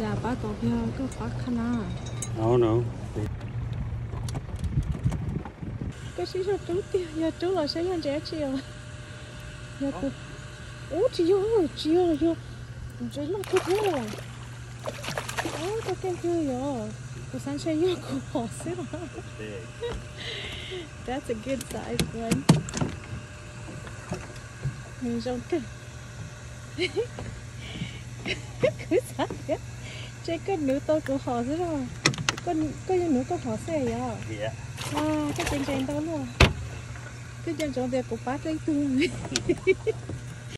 ba tổ bia có phát khăn à No, no. cái gì cho chú tiêu giờ chú là sẽ nhận trẻ chiều. Giờ cô ô chiều chiều giờ chỉ là cô thôi ô tôi kêu chưa giờ cô sáng sẽ giờ cô bỏ That's a good size one. Mình trông cái cứ sao vậy? Chơi cái nữ tôi của họ thế rồi. Con con nữ của họ xe vậy? Yeah. À, cái chân chân đó luôn. Cái chân chân đẹp của bác cái tu.